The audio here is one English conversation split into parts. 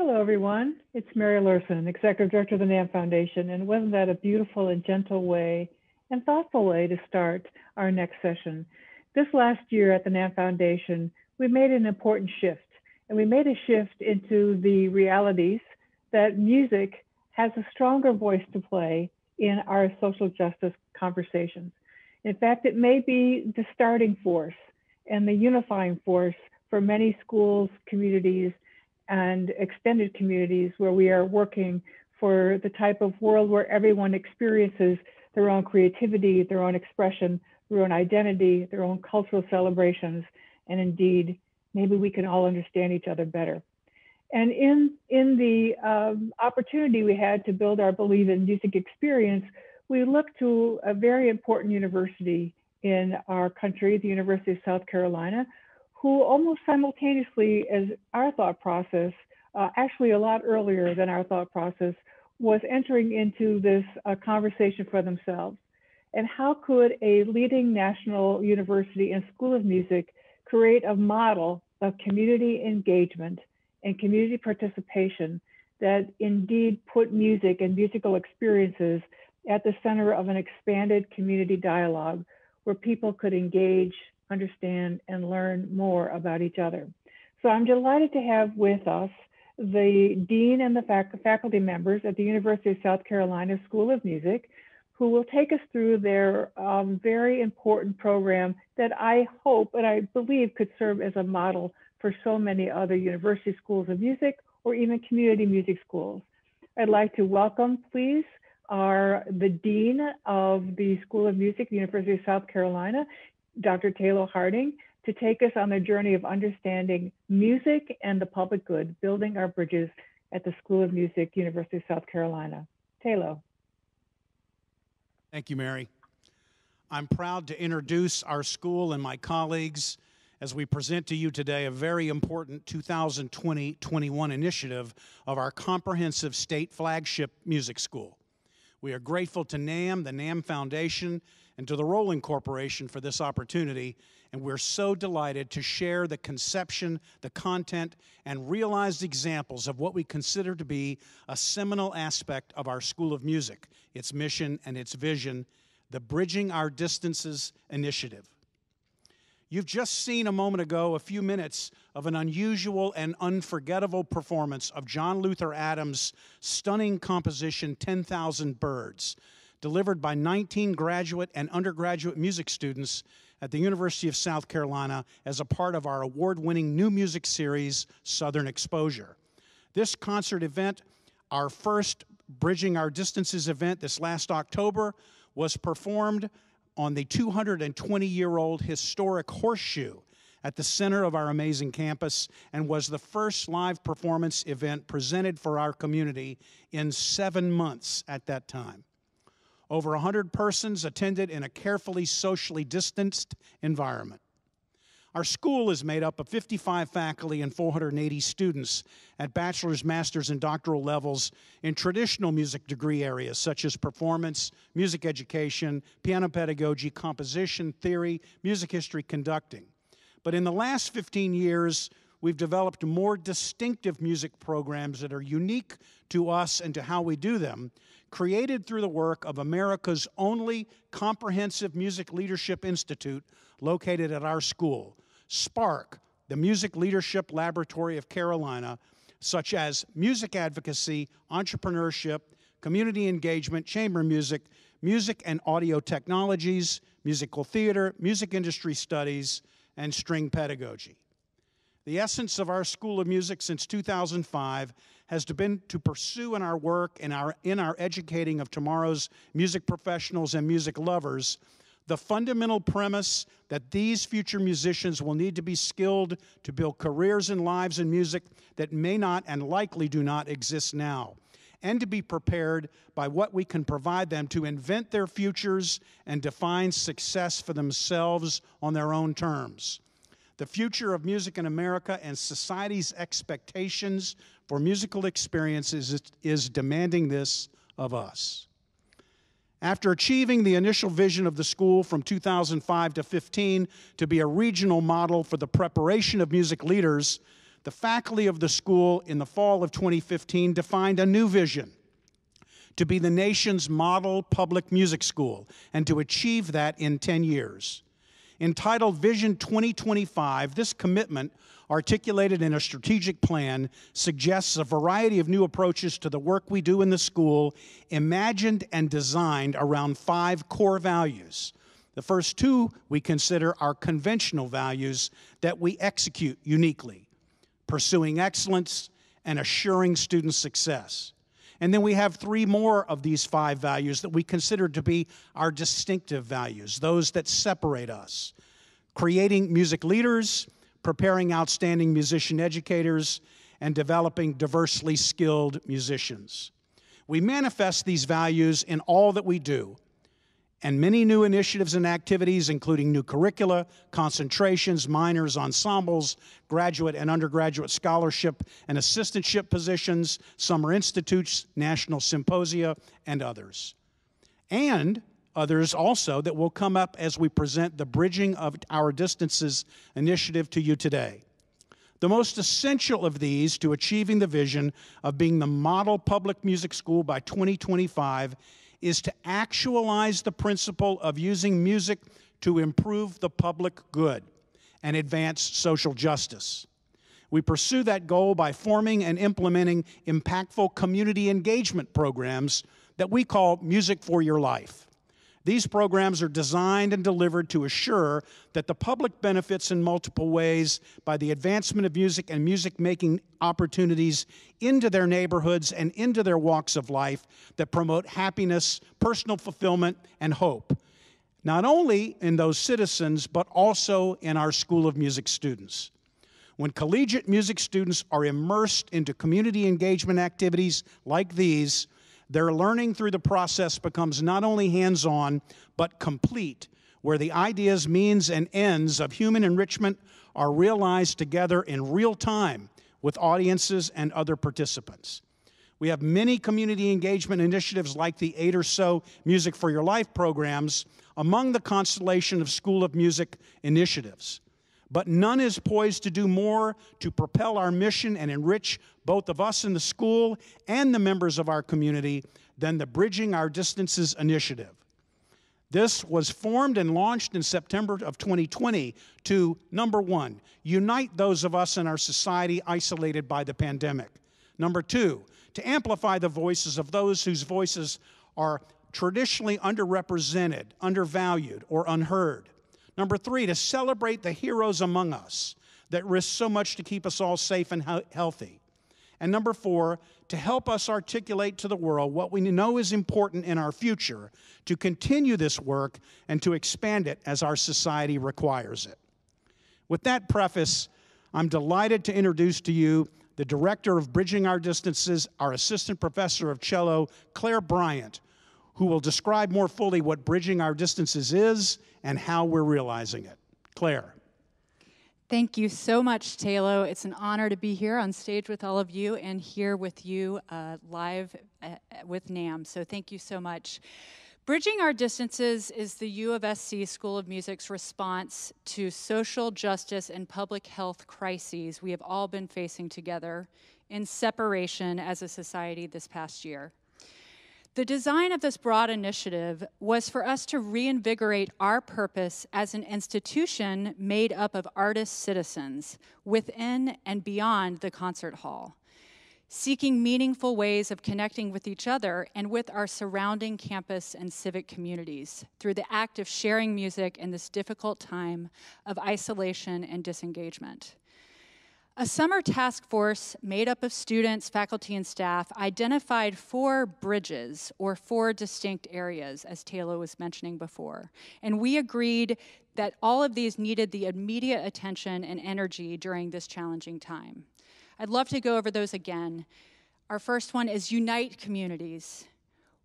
Hello, everyone. It's Mary Larson, Executive Director of the NAMM Foundation. And wasn't that a beautiful and gentle way and thoughtful way to start our next session? This last year at the NAMM Foundation, we made an important shift. And we made a shift into the realities that music has a stronger voice to play in our social justice conversations. In fact, it may be the starting force and the unifying force for many schools, communities, and extended communities where we are working for the type of world where everyone experiences their own creativity, their own expression, their own identity, their own cultural celebrations, and indeed, maybe we can all understand each other better. And in, in the um, opportunity we had to build our Believe in Music experience, we looked to a very important university in our country, the University of South Carolina, who almost simultaneously as our thought process, uh, actually a lot earlier than our thought process, was entering into this uh, conversation for themselves. And how could a leading national university and school of music create a model of community engagement and community participation that indeed put music and musical experiences at the center of an expanded community dialogue where people could engage, understand, and learn more about each other. So I'm delighted to have with us the Dean and the fac faculty members at the University of South Carolina School of Music, who will take us through their um, very important program that I hope and I believe could serve as a model for so many other university schools of music or even community music schools. I'd like to welcome, please, our the Dean of the School of Music, University of South Carolina, Dr. Tayloe Harding to take us on the journey of understanding music and the public good, building our bridges at the School of Music, University of South Carolina. Tayloe. Thank you, Mary. I'm proud to introduce our school and my colleagues as we present to you today a very important 2020-21 initiative of our comprehensive state flagship music school. We are grateful to NAMM, the NAMM Foundation, and to the Roland Corporation for this opportunity, and we're so delighted to share the conception, the content, and realized examples of what we consider to be a seminal aspect of our School of Music, its mission and its vision, the Bridging Our Distances initiative. You've just seen a moment ago a few minutes of an unusual and unforgettable performance of John Luther Adams' stunning composition, 10,000 Birds, delivered by 19 graduate and undergraduate music students at the University of South Carolina as a part of our award winning new music series, Southern Exposure. This concert event, our first Bridging Our Distances event this last October, was performed on the 220 year old historic horseshoe at the center of our amazing campus and was the first live performance event presented for our community in seven months at that time. Over 100 persons attended in a carefully socially distanced environment. Our school is made up of 55 faculty and 480 students at bachelor's, master's, and doctoral levels in traditional music degree areas such as performance, music education, piano pedagogy, composition, theory, music history, conducting. But in the last 15 years, we've developed more distinctive music programs that are unique to us and to how we do them, created through the work of America's only comprehensive music leadership institute located at our school, SPARC, the Music Leadership Laboratory of Carolina, such as music advocacy, entrepreneurship, community engagement, chamber music, music and audio technologies, musical theater, music industry studies, and string pedagogy. The essence of our School of Music since 2005 has been to pursue in our work and our, in our educating of tomorrow's music professionals and music lovers the fundamental premise that these future musicians will need to be skilled to build careers and lives in music that may not and likely do not exist now, and to be prepared by what we can provide them to invent their futures and define success for themselves on their own terms. The future of music in America and society's expectations for musical experiences is, demanding this of us. After achieving the initial vision of the school from 2005 to 15 to be a regional model for the preparation of music leaders, the faculty of the school in the fall of 2015 defined a new vision to be the nation's model public music school and to achieve that in 10 years. Entitled Vision 2025, this commitment, articulated in a strategic plan, suggests a variety of new approaches to the work we do in the school, imagined and designed around five core values. The first two we consider are conventional values that we execute uniquely pursuing excellence and assuring student success. And then we have three more of these five values that we consider to be our distinctive values, those that separate us creating music leaders, preparing outstanding musician educators, and developing diversely skilled musicians. We manifest these values in all that we do and many new initiatives and activities, including new curricula, concentrations, minors, ensembles, graduate and undergraduate scholarship and assistantship positions, summer institutes, national symposia, and others. And others also that will come up as we present the Bridging of Our Distances initiative to you today. The most essential of these to achieving the vision of being the model public music school by 2025 is to actualize the principle of using music to improve the public good and advance social justice. We pursue that goal by forming and implementing impactful community engagement programs that we call Music for Your Life. These programs are designed and delivered to assure that the public benefits in multiple ways by the advancement of music and music making opportunities into their neighborhoods and into their walks of life that promote happiness, personal fulfillment, and hope. Not only in those citizens, but also in our School of Music students. When collegiate music students are immersed into community engagement activities like these, their learning through the process becomes not only hands on, but complete, where the ideas, means, and ends of human enrichment are realized together in real time with audiences and other participants. We have many community engagement initiatives like the eight or so Music for Your Life programs among the constellation of School of Music initiatives but none is poised to do more to propel our mission and enrich both of us in the school and the members of our community than the Bridging Our Distances initiative. This was formed and launched in September of 2020 to number one, unite those of us in our society isolated by the pandemic. Number two, to amplify the voices of those whose voices are traditionally underrepresented, undervalued, or unheard. Number three, to celebrate the heroes among us that risk so much to keep us all safe and healthy. And number four, to help us articulate to the world what we know is important in our future to continue this work and to expand it as our society requires it. With that preface, I'm delighted to introduce to you the director of Bridging Our Distances, our assistant professor of cello, Claire Bryant, who will describe more fully what Bridging Our Distances is and how we're realizing it. Claire. Thank you so much, Tayloe. It's an honor to be here on stage with all of you and here with you uh, live uh, with NAMM. So thank you so much. Bridging Our Distances is the U of SC School of Music's response to social justice and public health crises we have all been facing together in separation as a society this past year. The design of this broad initiative was for us to reinvigorate our purpose as an institution made up of artist citizens within and beyond the concert hall, seeking meaningful ways of connecting with each other and with our surrounding campus and civic communities through the act of sharing music in this difficult time of isolation and disengagement. A summer task force made up of students, faculty, and staff identified four bridges or four distinct areas, as Tayloe was mentioning before. And we agreed that all of these needed the immediate attention and energy during this challenging time. I'd love to go over those again. Our first one is Unite Communities.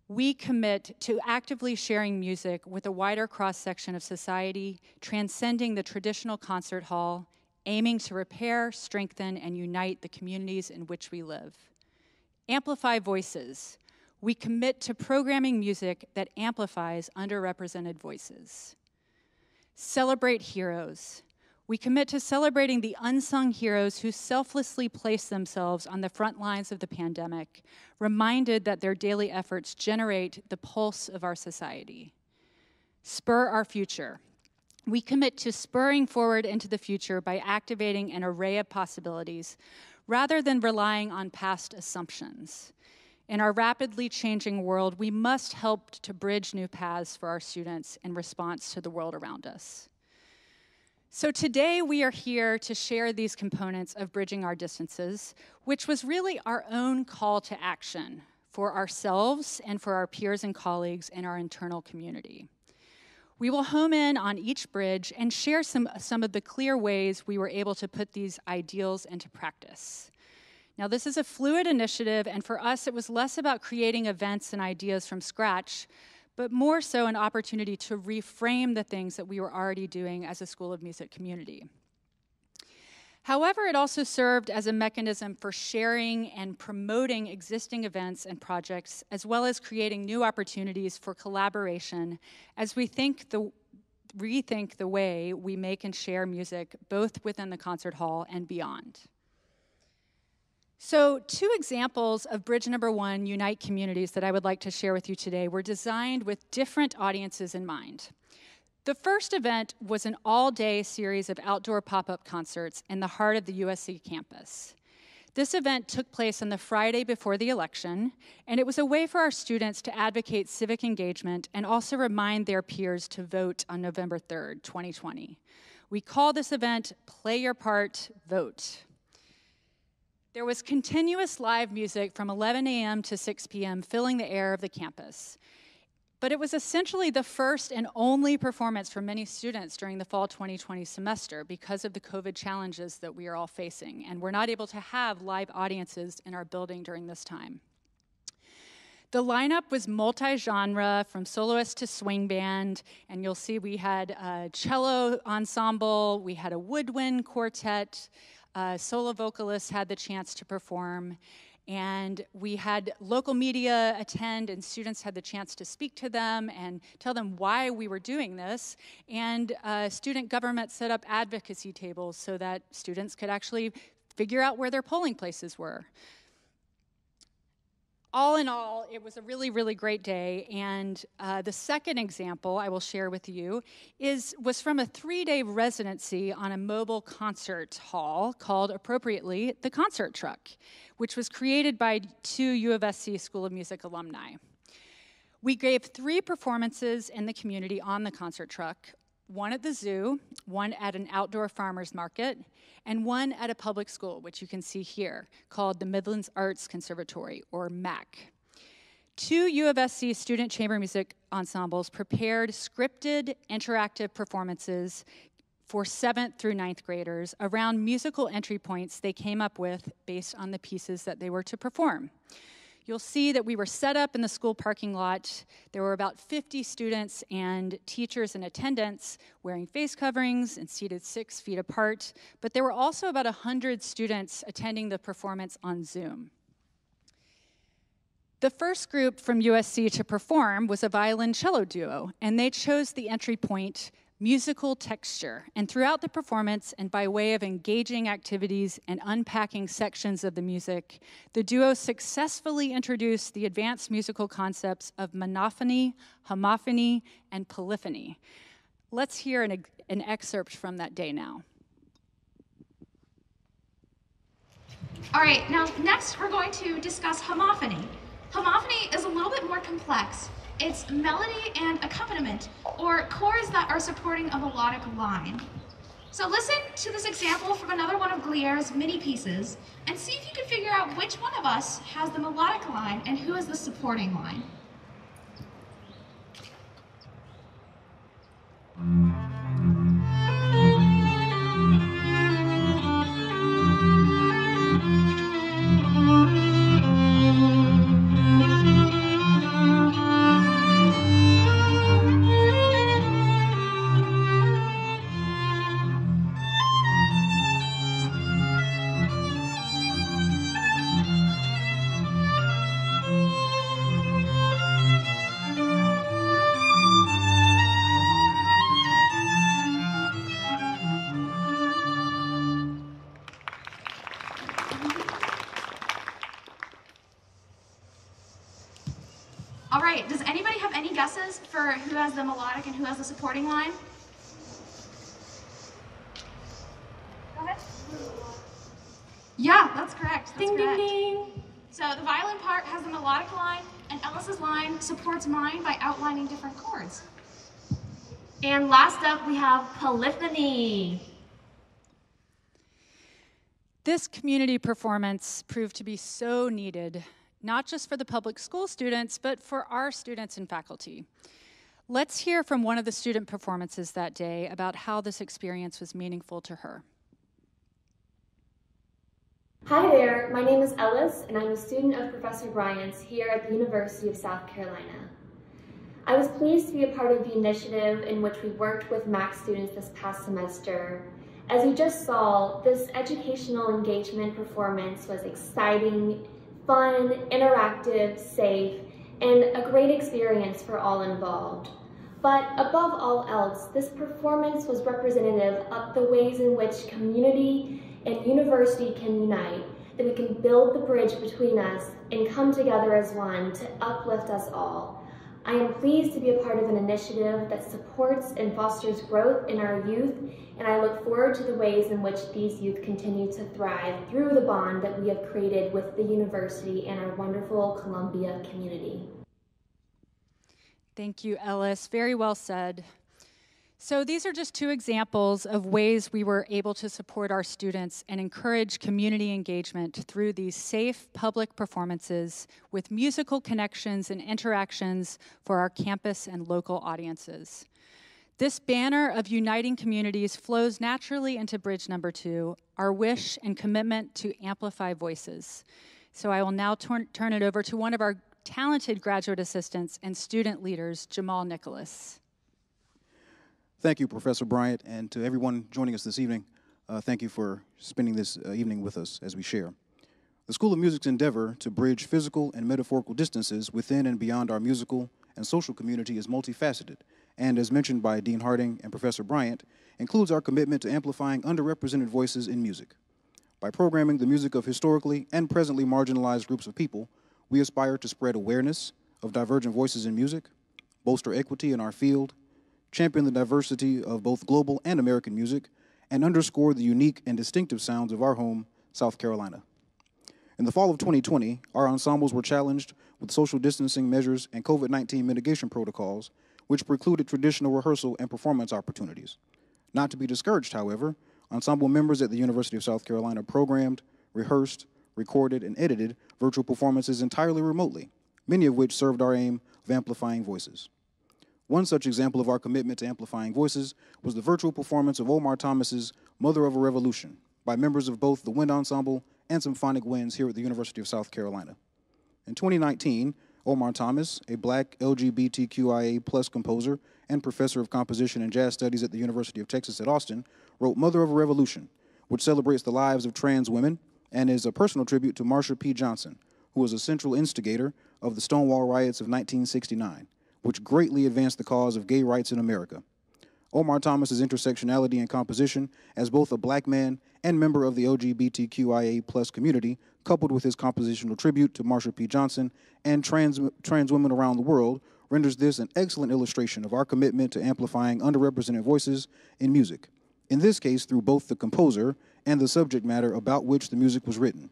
We commit to actively sharing music with a wider cross section of society, transcending the traditional concert hall aiming to repair, strengthen, and unite the communities in which we live. Amplify voices. We commit to programming music that amplifies underrepresented voices. Celebrate heroes. We commit to celebrating the unsung heroes who selflessly place themselves on the front lines of the pandemic, reminded that their daily efforts generate the pulse of our society. Spur our future. We commit to spurring forward into the future by activating an array of possibilities rather than relying on past assumptions. In our rapidly changing world, we must help to bridge new paths for our students in response to the world around us. So today we are here to share these components of Bridging Our Distances, which was really our own call to action for ourselves and for our peers and colleagues in our internal community. We will home in on each bridge and share some, some of the clear ways we were able to put these ideals into practice. Now, this is a fluid initiative, and for us, it was less about creating events and ideas from scratch, but more so an opportunity to reframe the things that we were already doing as a School of Music community. However, it also served as a mechanism for sharing and promoting existing events and projects, as well as creating new opportunities for collaboration as we think the, rethink the way we make and share music both within the concert hall and beyond. So, two examples of Bridge Number One Unite communities that I would like to share with you today were designed with different audiences in mind. The first event was an all day series of outdoor pop up concerts in the heart of the USC campus. This event took place on the Friday before the election, and it was a way for our students to advocate civic engagement and also remind their peers to vote on November 3rd, 2020. We call this event Play Your Part, Vote. There was continuous live music from 11 a.m. to 6 p.m., filling the air of the campus. But it was essentially the first and only performance for many students during the fall 2020 semester because of the COVID challenges that we are all facing. And we're not able to have live audiences in our building during this time. The lineup was multi genre, from soloist to swing band, and you'll see we had a cello ensemble, we had a woodwind quartet, uh, solo vocalists had the chance to perform. And we had local media attend, and students had the chance to speak to them and tell them why we were doing this. And uh, student government set up advocacy tables so that students could actually figure out where their polling places were all in all, it was a really, really great day. And uh, the second example I will share with you is was from a three-day residency on a mobile concert hall called, appropriately, the Concert Truck, which was created by two U of SC School of Music alumni. We gave three performances in the community on the concert truck one at the zoo, one at an outdoor farmer's market, and one at a public school, which you can see here, called the Midlands Arts Conservatory, or MAC. Two U of SC student chamber music ensembles prepared scripted interactive performances for seventh through ninth graders around musical entry points they came up with based on the pieces that they were to perform. You'll see that we were set up in the school parking lot. There were about 50 students and teachers in attendance wearing face coverings and seated six feet apart, but there were also about 100 students attending the performance on Zoom. The first group from USC to perform was a violin cello duo, and they chose the entry point musical texture. And throughout the performance, and by way of engaging activities and unpacking sections of the music, the duo successfully introduced the advanced musical concepts of monophony, homophony, and polyphony. Let's hear an, an excerpt from that day now. All right, now next we're going to discuss homophony. Homophony is a little bit more complex it's melody and accompaniment, or chords that are supporting a melodic line. So listen to this example from another one of Glier's mini pieces, and see if you can figure out which one of us has the melodic line and who is the supporting line. who Ellis's line supports mine by outlining different chords. And last up, we have polyphony. This community performance proved to be so needed, not just for the public school students, but for our students and faculty. Let's hear from one of the student performances that day about how this experience was meaningful to her. Hi there, my name is Ellis, and I'm a student of Professor Bryant's here at the University of South Carolina. I was pleased to be a part of the initiative in which we worked with MAC students this past semester. As you just saw, this educational engagement performance was exciting, fun, interactive, safe, and a great experience for all involved. But above all else, this performance was representative of the ways in which community and university can unite, that we can build the bridge between us and come together as one to uplift us all. I am pleased to be a part of an initiative that supports and fosters growth in our youth, and I look forward to the ways in which these youth continue to thrive through the bond that we have created with the university and our wonderful Columbia community. Thank you, Ellis. Very well said. So, these are just two examples of ways we were able to support our students and encourage community engagement through these safe public performances with musical connections and interactions for our campus and local audiences. This banner of uniting communities flows naturally into bridge number two, our wish and commitment to amplify voices. So, I will now turn, turn it over to one of our talented graduate assistants and student leaders, Jamaal Nicholas. Thank you, Professor Bryant, and to everyone joining us this evening. Uh, thank you for spending this uh, evening with us as we share. The School of Music's endeavor to bridge physical and metaphorical distances within and beyond our musical and social community is multifaceted, and as mentioned by Dean Harding and Professor Bryant, includes our commitment to amplifying underrepresented voices in music. By programming the music of historically and presently marginalized groups of people, we aspire to spread awareness of divergent voices in music, bolster equity in our field, champion the diversity of both global and American music, and underscore the unique and distinctive sounds of our home, South Carolina. In the fall of 2020, our ensembles were challenged with social distancing measures and COVID 19 mitigation protocols, which precluded traditional rehearsal and performance opportunities. Not to be discouraged, however, ensemble members at the University of South Carolina programmed, rehearsed, recorded, and edited virtual performances entirely remotely, many of which served our aim of amplifying voices. One such example of our commitment to amplifying voices was the virtual performance of Omar Thomas's Mother of a Revolution by members of both the Wind Ensemble and Symphonic Winds here at the University of South Carolina. In 2019, Omar Thomas, a black LGBTQIA plus composer and professor of composition and jazz studies at the University of Texas at Austin, wrote Mother of a Revolution, which celebrates the lives of trans women and is a personal tribute to Marsha P. Johnson, who was a central instigator of the Stonewall riots of 1969 which greatly advanced the cause of gay rights in America. Omar Thomas's intersectionality and composition as both a black man and member of the LGBTQIA plus community, coupled with his compositional tribute to Marsha P. Johnson and trans, trans women around the world, renders this an excellent illustration of our commitment to amplifying underrepresented voices in music, in this case through both the composer and the subject matter about which the music was written.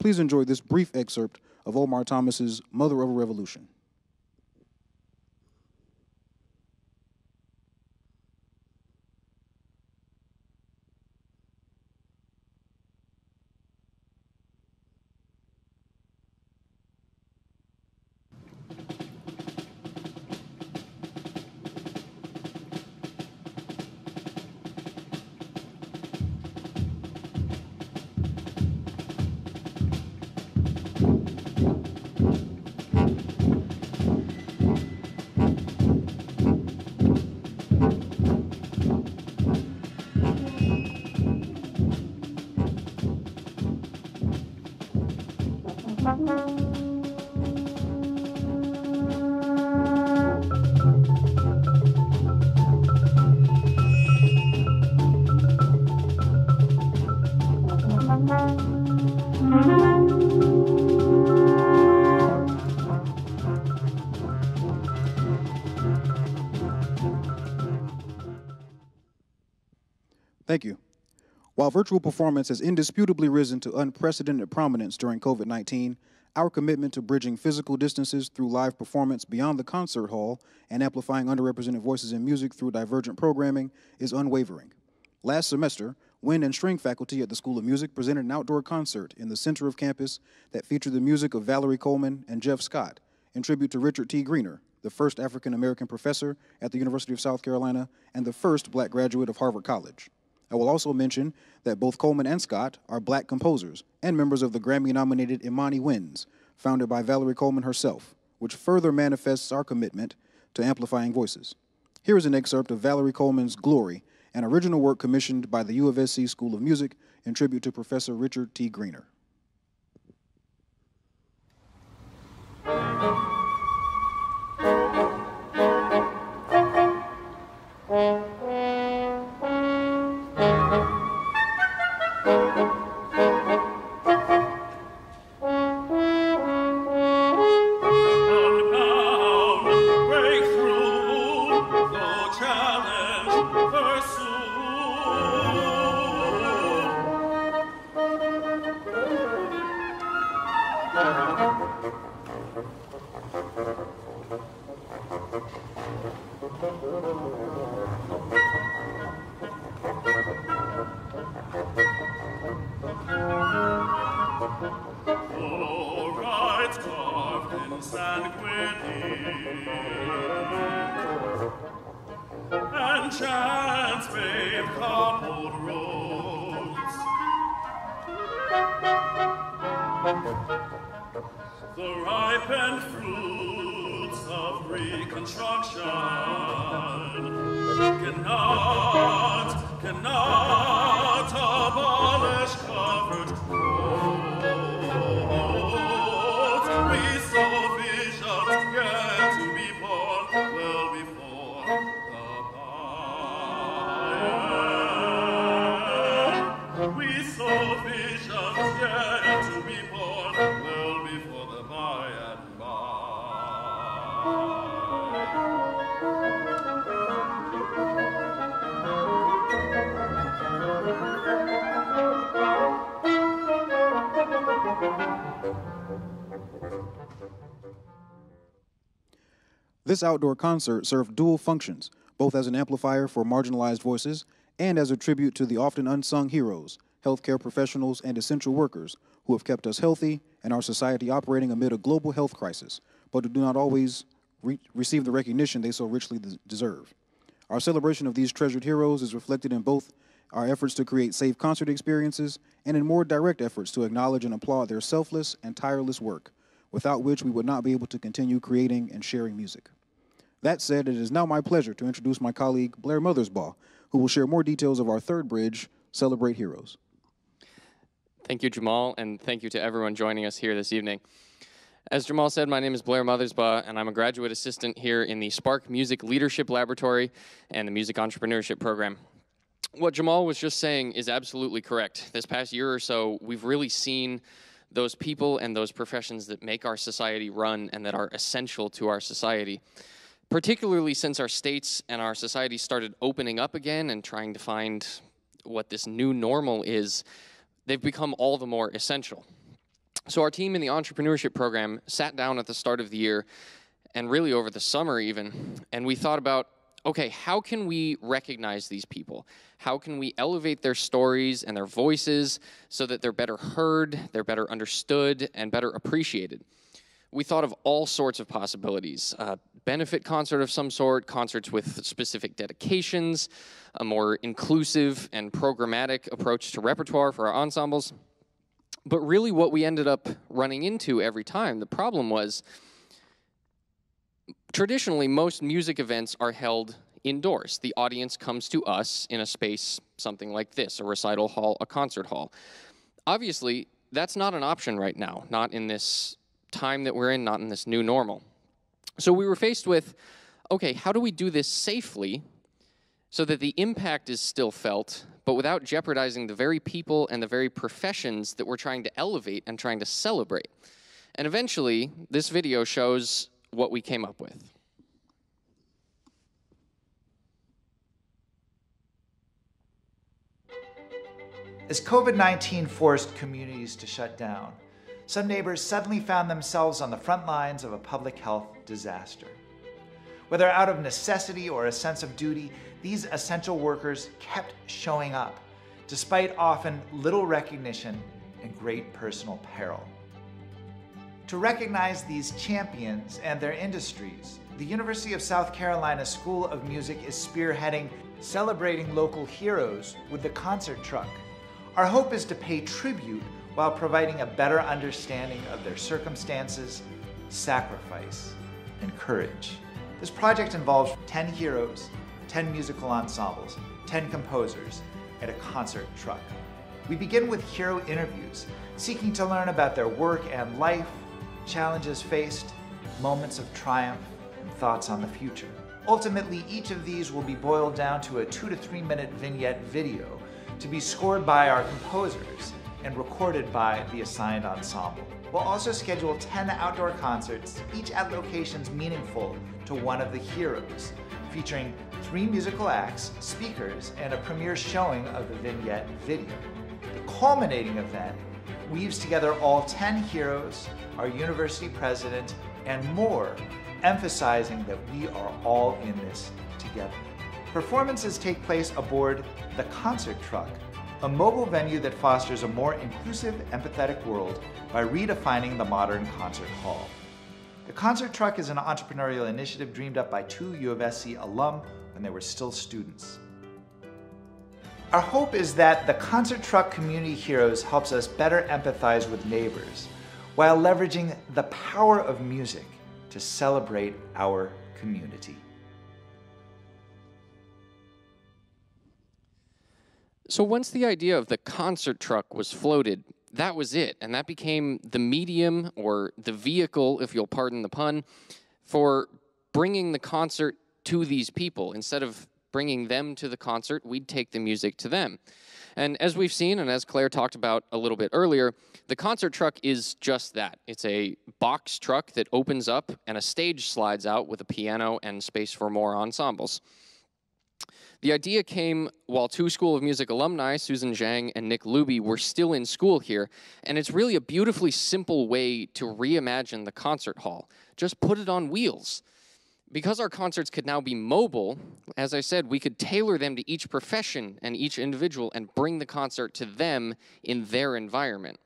Please enjoy this brief excerpt of Omar Thomas's Mother of a Revolution. While virtual performance has indisputably risen to unprecedented prominence during COVID 19, our commitment to bridging physical distances through live performance beyond the concert hall and amplifying underrepresented voices in music through divergent programming is unwavering. Last semester, wind and string faculty at the School of Music presented an outdoor concert in the center of campus that featured the music of Valerie Coleman and Jeff Scott in tribute to Richard T. Greener, the first African American professor at the University of South Carolina and the first black graduate of Harvard College. I will also mention that both Coleman and Scott are black composers and members of the Grammy nominated Imani Winds, founded by Valerie Coleman herself, which further manifests our commitment to amplifying voices. Here is an excerpt of Valerie Coleman's Glory, an original work commissioned by the U of SC School of Music in tribute to Professor Richard T. Greener. And fruits of reconstruction. This outdoor concert served dual functions, both as an amplifier for marginalized voices and as a tribute to the often unsung heroes, healthcare professionals, and essential workers who have kept us healthy and our society operating amid a global health crisis, but who do not always re receive the recognition they so richly deserve. Our celebration of these treasured heroes is reflected in both our efforts to create safe concert experiences and in more direct efforts to acknowledge and applaud their selfless and tireless work, without which we would not be able to continue creating and sharing music. That said, it is now my pleasure to introduce my colleague Blair Mothersbaugh, who will share more details of our third bridge, Celebrate Heroes. Thank you, Jamaal, and thank you to everyone joining us here this evening. As Jamaal said, my name is Blair Mothersbaugh, and I'm a graduate assistant here in the Spark Music Leadership Laboratory and the Music Entrepreneurship Program. What Jamaal was just saying is absolutely correct. This past year or so, we've really seen those people and those professions that make our society run and that are essential to our society particularly since our states and our society started opening up again and trying to find what this new normal is, they've become all the more essential. So, our team in the entrepreneurship program sat down at the start of the year and really over the summer, even, and we thought about okay, how can we recognize these people? How can we elevate their stories and their voices so that they're better heard, they're better understood, and better appreciated? We thought of all sorts of possibilities uh, benefit concert of some sort, concerts with specific dedications, a more inclusive and programmatic approach to repertoire for our ensembles. But really, what we ended up running into every time, the problem was traditionally, most music events are held indoors. The audience comes to us in a space, something like this a recital hall, a concert hall. Obviously, that's not an option right now, not in this time that we're in, not in this new normal. So we were faced with okay, how do we do this safely so that the impact is still felt, but without jeopardizing the very people and the very professions that we're trying to elevate and trying to celebrate? And eventually, this video shows what we came up with. As COVID 19 forced communities to shut down, some neighbors suddenly found themselves on the front lines of a public health disaster. Whether out of necessity or a sense of duty, these essential workers kept showing up, despite often little recognition and great personal peril. To recognize these champions and their industries, the University of South Carolina School of Music is spearheading celebrating local heroes with the concert truck. Our hope is to pay tribute while providing a better understanding of their circumstances, sacrifice, and courage. This project involves 10 heroes, 10 musical ensembles, 10 composers, and a concert truck. We begin with hero interviews, seeking to learn about their work and life, challenges faced, moments of triumph, and thoughts on the future. Ultimately, each of these will be boiled down to a two to three minute vignette video to be scored by our composers and recorded by the assigned ensemble. We'll also schedule 10 outdoor concerts, each at locations meaningful to one of the heroes, featuring three musical acts, speakers, and a premiere showing of the vignette video. The culminating event weaves together all 10 heroes, our university president, and more, emphasizing that we are all in this together. Performances take place aboard the concert truck, a mobile venue that fosters a more inclusive, empathetic world by redefining the modern concert hall. The concert truck is an entrepreneurial initiative dreamed up by two U of SC alum when they were still students. Our hope is that the Concert Truck Community Heroes helps us better empathize with neighbors while leveraging the power of music to celebrate our community. So once the idea of the concert truck was floated, that was it. And that became the medium or the vehicle, if you'll pardon the pun, for bringing the concert to these people. Instead of bringing them to the concert, we'd take the music to them. And as we've seen, and as Claire talked about a little bit earlier, the concert truck is just that. It's a box truck that opens up and a stage slides out with a piano and space for more ensembles. The idea came while two School of Music alumni, Susan Zhang and Nick Luby, were still in school here, and it's really a beautifully simple way to reimagine the concert hall. Just put it on wheels. Because our concerts could now be mobile, as I said, we could tailor them to each profession and each individual and bring the concert to them in their environment.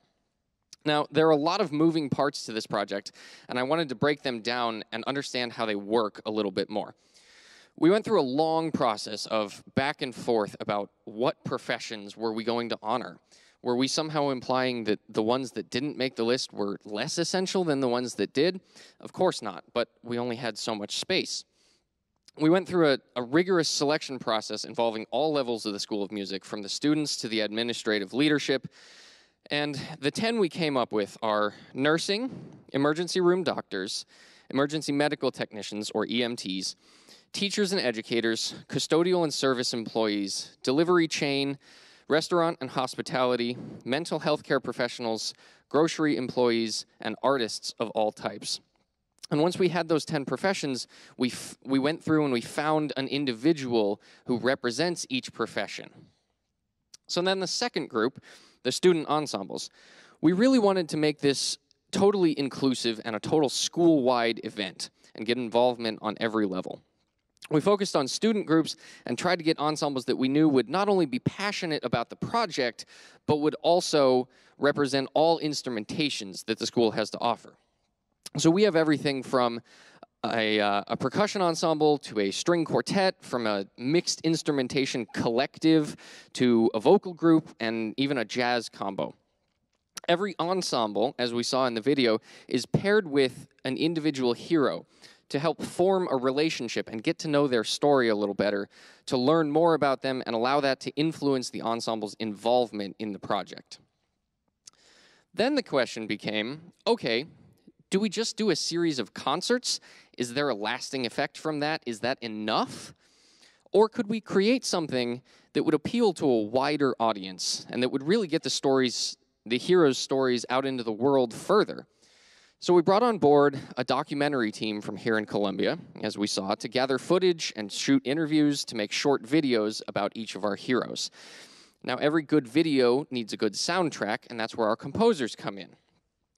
Now, there are a lot of moving parts to this project, and I wanted to break them down and understand how they work a little bit more. We went through a long process of back and forth about what professions were we going to honor. Were we somehow implying that the ones that didn't make the list were less essential than the ones that did? Of course not, but we only had so much space. We went through a, a, rigorous selection process involving all levels of the School of Music, from the students to the administrative leadership. And the 10 we came up with are nursing, emergency room doctors, emergency medical technicians, or EMTs, teachers and educators, custodial and service employees, delivery chain, restaurant and hospitality, mental health care professionals, grocery employees, and artists of all types. And once we had those 10 professions, we, we went through and we found an individual who represents each profession. So then the second group, the student ensembles, we really wanted to make this totally inclusive and a total school wide event and get involvement on every level. We focused on student groups and tried to get ensembles that we knew would not only be passionate about the project, but would also represent all instrumentations that the school has to offer. So we have everything from a, uh, a, percussion ensemble to a string quartet, from a mixed instrumentation collective to a vocal group, and even a jazz combo. Every ensemble, as we saw in the video, is paired with an individual hero to help form a relationship and get to know their story a little better, to learn more about them and allow that to influence the ensemble's involvement in the project. Then the question became okay, do we just do a series of concerts? Is there a lasting effect from that? Is that enough? Or could we create something that would appeal to a wider audience and that would really get the stories, the heroes' stories, out into the world further? So we brought on board a documentary team from here in Columbia, as we saw, to gather footage and shoot interviews to make short videos about each of our heroes. Now, every good video needs a good soundtrack, and that's where our composers come in.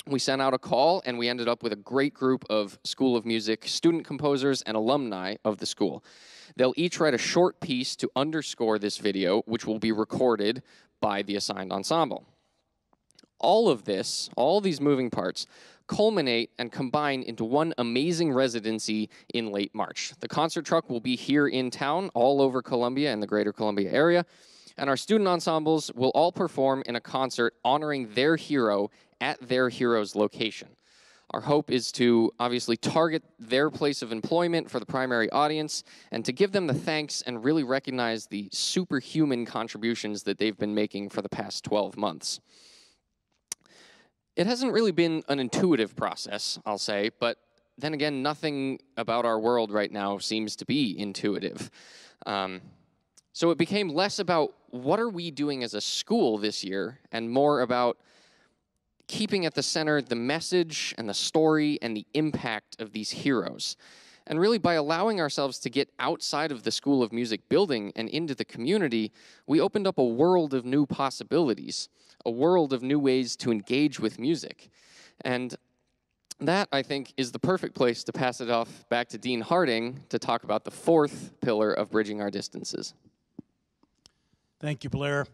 We sent out a call, and we ended up with a great group of School of Music student composers and alumni of the school. They'll each write a short piece to underscore this video, which will be recorded by the assigned ensemble. All of this, all these moving parts, culminate and combine into one amazing residency in late March. The concert truck will be here in town, all over Columbia and the greater Columbia area and our student ensembles will all perform in a concert honoring their hero at their hero's location. Our hope is to obviously target their place of employment for the primary audience and to give them the thanks and really recognize the superhuman contributions that they've been making for the past 12 months. It hasn't really been an intuitive process, I'll say, but then again, nothing about our world right now seems to be intuitive. Um, so it became less about what are we doing as a school this year and more about keeping at the center the message and the story and the impact of these heroes. And really, by allowing ourselves to get outside of the School of Music building and into the community, we opened up a world of new possibilities, a world of new ways to engage with music. And that, I think, is the perfect place to pass it off back to Dean Harding to talk about the fourth pillar of bridging our distances. Thank you, Blair.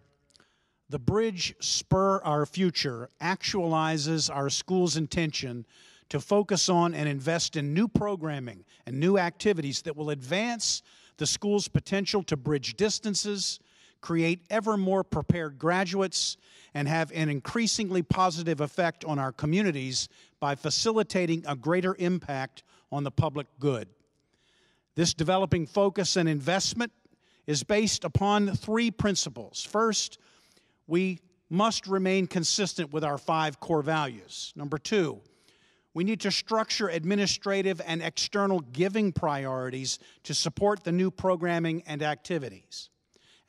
The bridge Spur Our Future actualizes our school's intention to focus on and invest in new programming and new activities that will advance the school's potential to bridge distances, create ever more prepared graduates, and have an increasingly positive effect on our communities by facilitating a greater impact on the public good. This developing focus and investment is based upon three principles. First, we must remain consistent with our five core values. Number two, we need to structure administrative and external giving priorities to support the new programming and activities.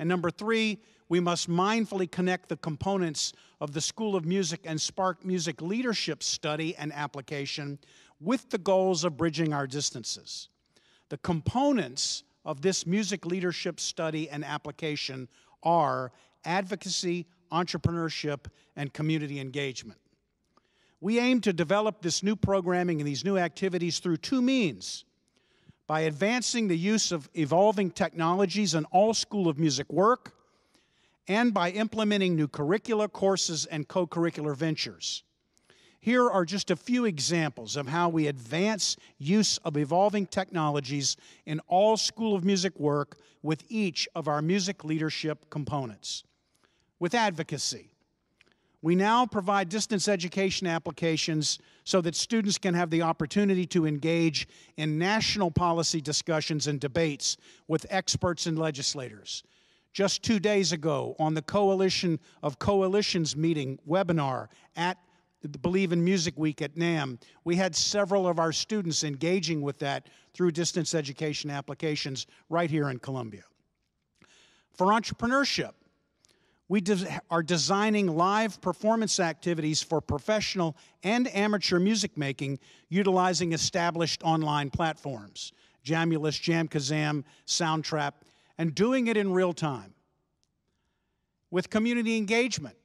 And number three, we must mindfully connect the components of the School of Music and Spark Music leadership study and application with the goals of bridging our distances. The components of this music leadership study and application are advocacy, entrepreneurship, and community engagement. We aim to develop this new programming and these new activities through two means by advancing the use of evolving technologies in all School of Music work and by implementing new curricula, courses, and co curricular ventures. Here are just a few examples of how we advance use of evolving technologies in all School of Music work with each of our music leadership components. With advocacy, we now provide distance education applications so that students can have the opportunity to engage in national policy discussions and debates with experts and legislators. Just two days ago, on the Coalition of Coalitions meeting webinar at Believe in Music Week at NAMM, we had several of our students engaging with that through distance education applications right here in Columbia. For entrepreneurship, we are designing live performance activities for professional and amateur music making utilizing established online platforms, Jamulus, JamKazam, Soundtrap, and doing it in real time. With community engagement,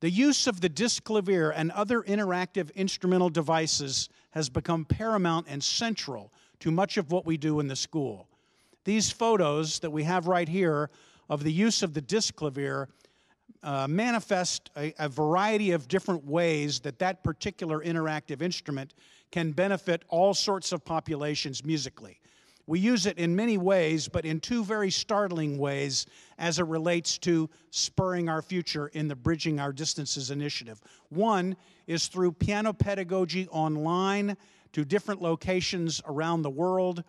the use of the Disklavier and other interactive instrumental devices has become paramount and central to much of what we do in the school. These photos that we have right here of the use of the Disklavier uh, manifest a, a variety of different ways that that particular interactive instrument can benefit all sorts of populations musically. We use it in many ways, but in two very startling ways as it relates to spurring our future in the Bridging Our Distances initiative. One is through piano pedagogy online to different locations around the world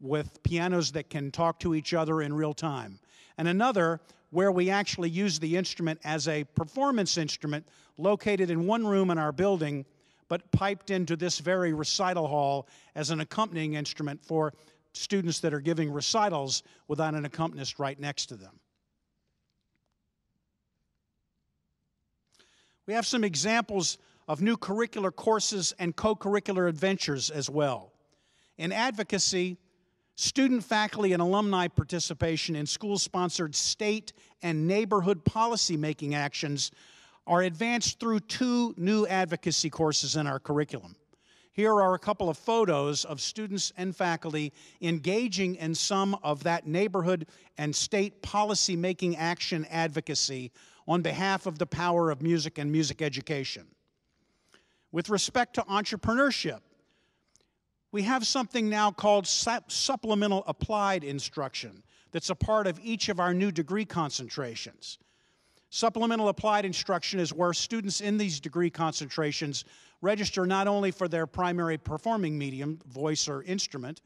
with pianos that can talk to each other in real time. And another where we actually use the instrument as a performance instrument located in one room in our building, but piped into this very recital hall as an accompanying instrument for students that are giving recitals without an accompanist right next to them. We have some examples of new curricular courses and co curricular adventures as well. In advocacy, Student, faculty, and alumni participation in school sponsored state and neighborhood policy making actions are advanced through two new advocacy courses in our curriculum. Here are a couple of photos of students and faculty engaging in some of that neighborhood and state policy making action advocacy on behalf of the power of music and music education. With respect to entrepreneurship, we have something now called supplemental applied instruction that's a part of each of our new degree concentrations. Supplemental applied instruction is where students in these degree concentrations register not only for their primary performing medium, voice or instrument,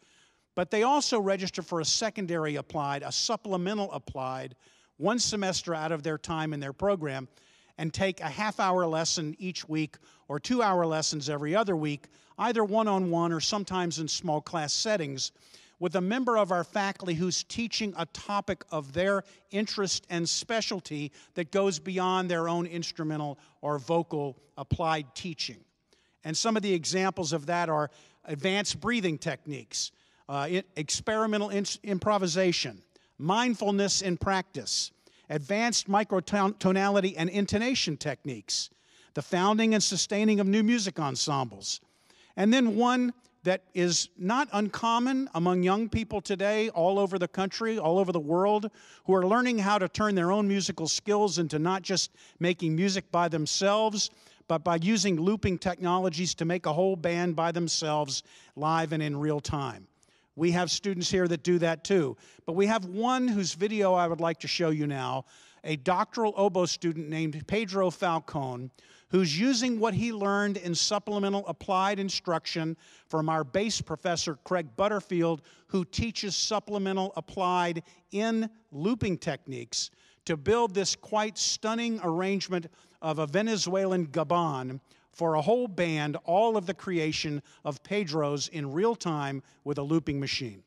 but they also register for a secondary applied, a supplemental applied, one semester out of their time in their program, and take a half hour lesson each week or two hour lessons every other week, either one on one or sometimes in small class settings, with a member of our faculty who's teaching a topic of their interest and specialty that goes beyond their own instrumental or vocal applied teaching. And some of the examples of that are advanced breathing techniques, uh, experimental improvisation, mindfulness in practice, advanced microtonality and intonation techniques, the founding and sustaining of new music ensembles, and then one that is not uncommon among young people today, all over the country, all over the world, who are learning how to turn their own musical skills into not just making music by themselves, but by using looping technologies to make a whole band by themselves live and in real time. We have students here that do that too. But we have one whose video I would like to show you now a doctoral oboe student named Pedro Falcone, who's using what he learned in supplemental applied instruction from our bass professor, Craig Butterfield, who teaches supplemental applied in looping techniques to build this quite stunning arrangement of a Venezuelan gabon for a whole band, all of the creation of Pedro's in real time with a looping machine.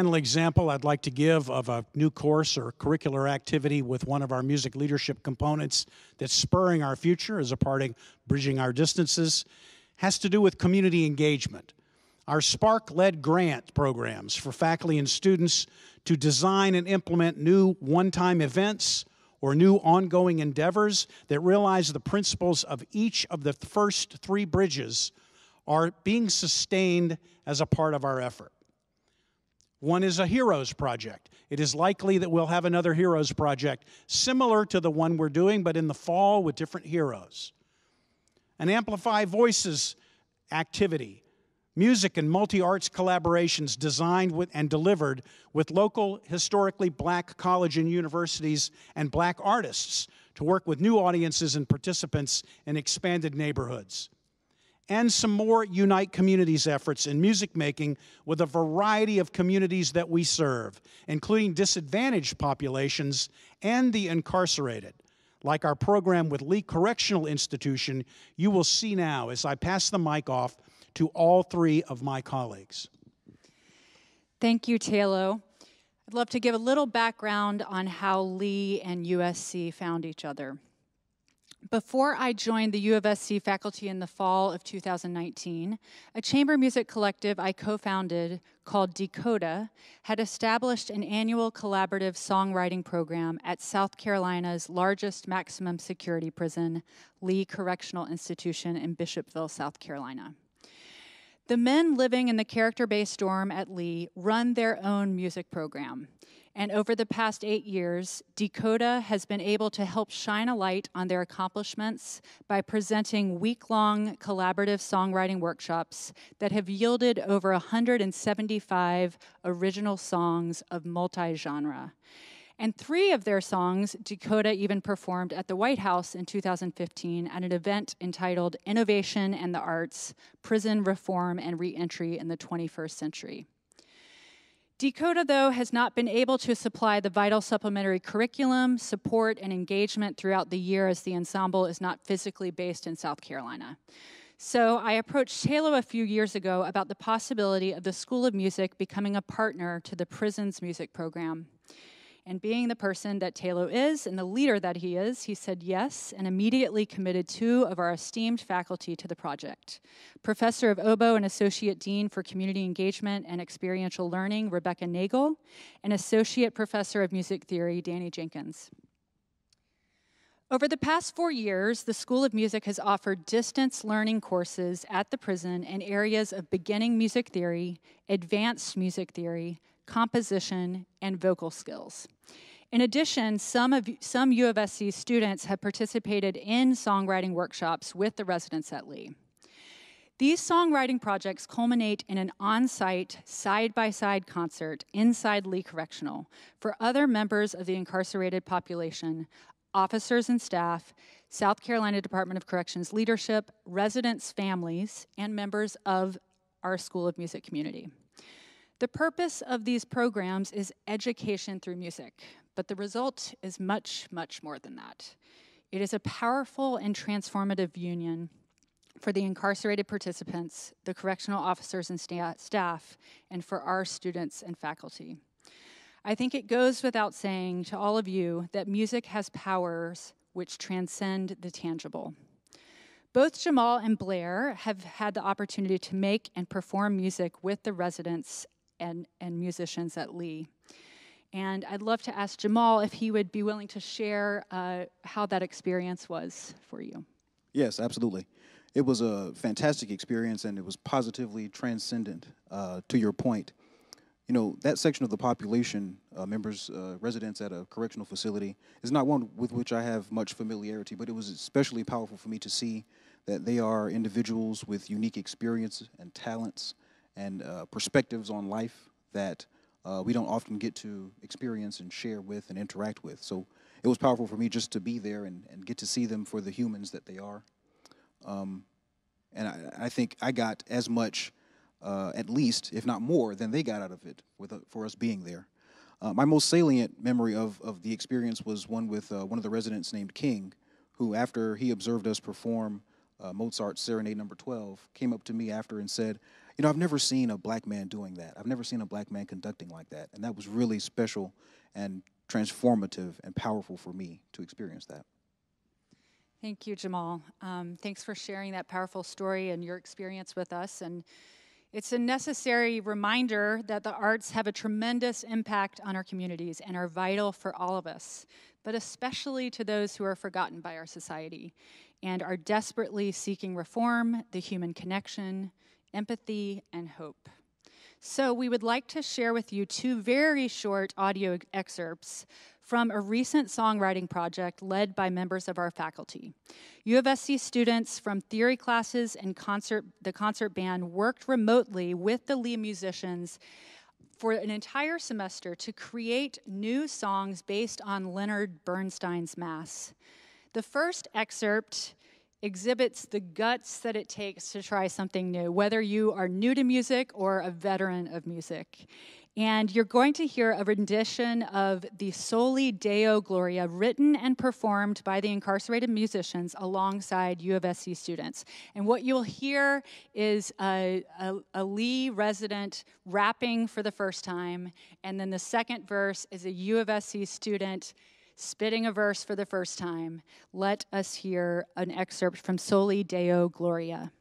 Final example I'd like to give of a new course or curricular activity with one of our music leadership components that's spurring our future as a part of bridging our distances has to do with community engagement. Our Spark led grant programs for faculty and students to design and implement new one time events or new ongoing endeavors that realize the principles of each of the first three bridges are being sustained as a part of our effort. One is a Heroes Project. It is likely that we'll have another Heroes Project similar to the one we're doing, but in the fall with different heroes. an Amplify Voices activity, music and multi arts collaborations designed with, and delivered with local historically black college and universities and black artists to work with new audiences and participants in expanded neighborhoods. And some more Unite Communities efforts in music making with a variety of communities that we serve, including disadvantaged populations and the incarcerated. Like our program with Lee Correctional Institution, you will see now as I pass the mic off to all three of my colleagues. Thank you, Tayloe. I'd love to give a little background on how Lee and USC found each other. Before I joined the U of SC faculty in the fall of 2019, a chamber music collective I co founded called Decoda had established an annual collaborative songwriting program at South Carolina's largest maximum security prison, Lee Correctional Institution in Bishopville, South Carolina. The men living in the character based dorm at Lee run their own music program. And over the past eight years, Decoda has been able to help shine a light on their accomplishments by presenting week long collaborative songwriting workshops that have yielded over 175 original songs of multi genre. And three of their songs, Decoda even performed at the White House in 2015 at an event entitled Innovation and the Arts Prison Reform and Reentry in the 21st Century. Decoda, though, has not been able to supply the vital supplementary curriculum, support, and engagement throughout the year as the ensemble is not physically based in South Carolina. So I approached Tayloe a few years ago about the possibility of the School of Music becoming a partner to the prison's music program. And being the person that Tayloe is and the leader that he is, he said yes and immediately committed two of our esteemed faculty to the project Professor of Oboe and Associate Dean for Community Engagement and Experiential Learning, Rebecca Nagel, and Associate Professor of Music Theory, Danny Jenkins. Over the past four years, the School of Music has offered distance learning courses at the prison in areas of beginning music theory, advanced music theory, composition, and vocal skills. In addition, some, of, some U of SC students have participated in songwriting workshops with the residents at Lee. These songwriting projects culminate in an on site, side by side concert inside Lee Correctional for other members of the incarcerated population, officers and staff, South Carolina Department of Corrections leadership, residents' families, and members of our School of Music community. The purpose of these programs is education through music, but the result is much, much more than that. It is a powerful and transformative union for the incarcerated participants, the correctional officers and sta- staff, and for our students and faculty. I think it goes without saying to all of you that music has powers which transcend the tangible. Both Jamaal and Blair have had the opportunity to make and perform music with the residents and, and musicians at Lee. And I'd love to ask Jamaal if he would be willing to share uh, how that experience was for you. Yes, absolutely. It was a fantastic experience and it was positively transcendent uh, to your point. You know, that section of the population, uh, members, uh, residents at a correctional facility, is not one with which I have much familiarity, but it was especially powerful for me to see that they are individuals with unique experience and talents and uh, perspectives on life that uh, we don't often get to experience and share with and interact with. So it was powerful for me just to be there and, and get to see them for the humans that they are. Um, and I, I, think I got as much, uh, at least, if not more, than they got out of it with, uh, for us being there. Uh, my most salient memory of, of the experience was one with uh, one of the residents named King, who, after he observed us perform Mozart's Serenade Number 12, came up to me after and said, you know, I've never seen a black man doing that. I've never seen a black man conducting like that. And that was really special and transformative and powerful for me to experience that. Thank you, Jamaal. Um, thanks for sharing that powerful story and your experience with us. And it's a necessary reminder that the arts have a tremendous impact on our communities and are vital for all of us, but especially to those who are forgotten by our society and are desperately seeking reform, the human connection, empathy, and hope. So, we would like to share with you two very short audio excerpts from a recent songwriting project led by members of our faculty. U of SC students from theory classes and concert, the concert band worked remotely with the Lee musicians for an entire semester to create new songs based on Leonard Bernstein's Mass. The first excerpt exhibits the guts that it takes to try something new, whether you are new to music or a veteran of music. And you're going to hear a rendition of the Soli Deo Gloria, written and performed by the incarcerated musicians alongside U of SC students. And what you'll hear is a, a, a Lee resident rapping for the first time, and then the second verse is a U of SC student spitting a verse for the first time. Let us hear an excerpt from Soli Deo Gloria.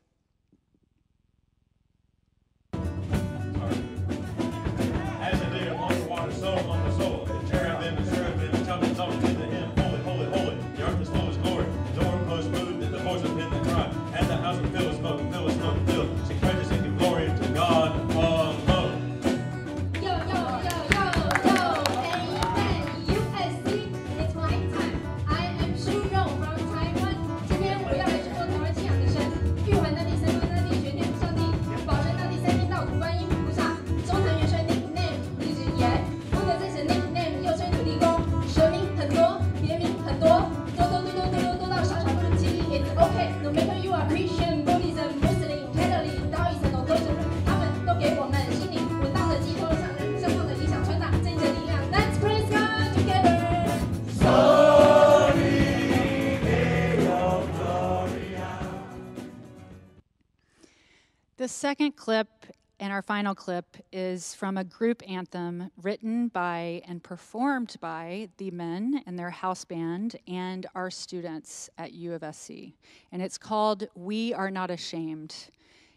Second clip and our final clip is from a group anthem written by and performed by the men and their house band and our students at U of SC. And it's called We Are Not Ashamed.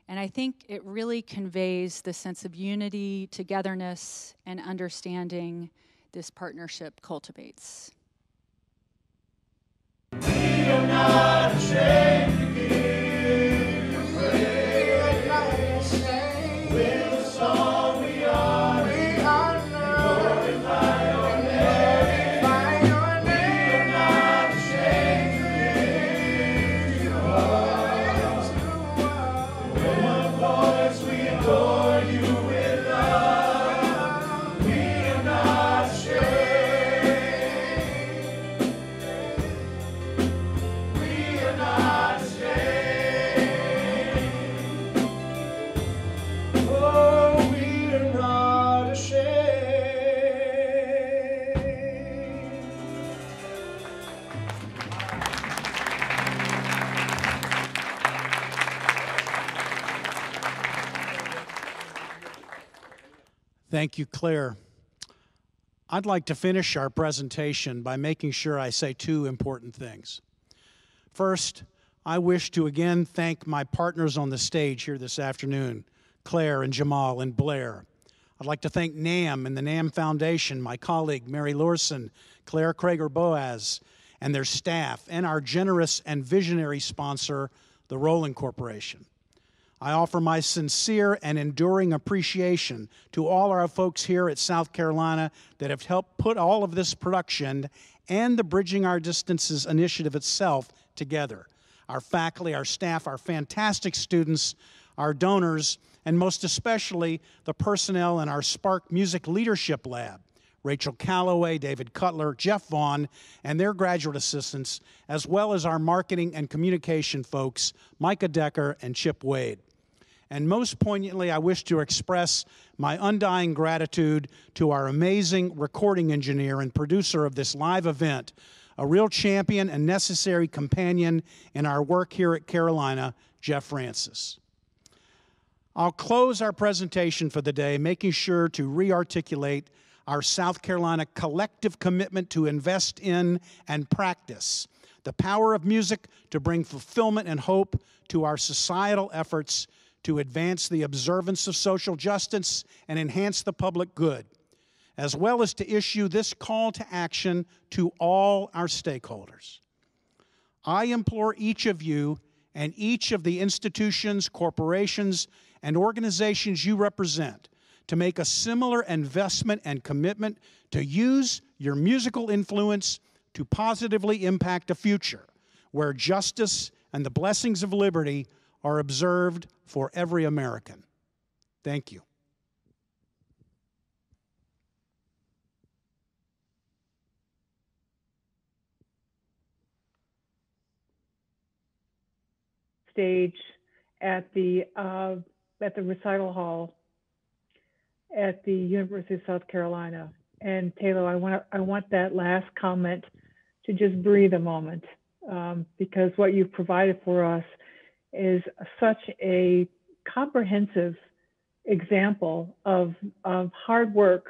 And I think it really conveys the sense of unity, togetherness, and understanding this partnership cultivates. We are not ashamed Thank you, Claire. I'd like to finish our presentation by making sure I say two important things. First, I wish to again thank my partners on the stage here this afternoon, Claire and Jamaal and Blair. I'd like to thank NAMM and the NAMM Foundation, my colleague Mary Luehrsen, Claire Krager Boaz, and their staff, and our generous and visionary sponsor, the Roland Corporation. I offer my sincere and enduring appreciation to all our folks here at South Carolina that have helped put all of this production and the Bridging Our Distances initiative itself together. Our faculty, our staff, our fantastic students, our donors, and most especially the personnel in our Spark Music Leadership Lab. Rachel Calloway, David Cutler, Jeff Vaughn, and their graduate assistants, as well as our marketing and communication folks, Micah Decker and Chip Wade. And most poignantly, I wish to express my undying gratitude to our amazing recording engineer and producer of this live event, a real champion and necessary companion in our work here at Carolina, Jeff Francis. I'll close our presentation for the day making sure to re-articulate our South Carolina collective commitment to invest in and practice the power of music to bring fulfillment and hope to our societal efforts to advance the observance of social justice and enhance the public good, as well as to issue this call to action to all our stakeholders. I implore each of you and each of the institutions, corporations, and organizations you represent to make a similar investment and commitment to use your musical influence to positively impact a future where justice and the blessings of liberty are observed for every American. Thank you. Stage at the uh, at the recital hall at the University of South Carolina. And Tayloe, I want I want that last comment to just breathe a moment um, because what you've provided for us is such a comprehensive example of, of hard work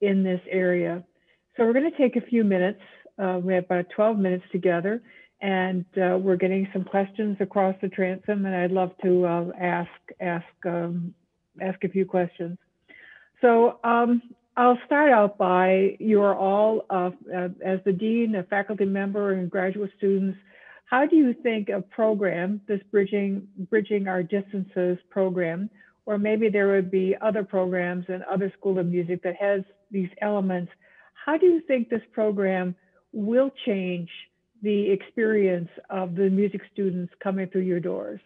in this area. So we're going to take a few minutes. Uh, we have about 12 minutes together, and uh, we're getting some questions across the transom, and I'd love to uh, ask ask um, ask a few questions. So um, I'll start out by you are all, uh, uh, as the dean, a faculty member, and graduate students. How do you think a program, this bridging bridging our distances program, or maybe there would be other programs and other school of music that has these elements? How do you think this program will change the experience of the music students coming through your doors?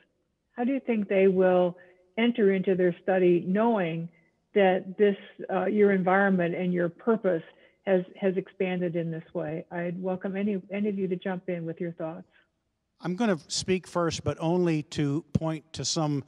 How do you think they will enter into their study knowing that this uh, your environment and your purpose has has expanded in this way. I'd welcome any any of you to jump in with your thoughts. I'm going to speak first, but only to point to some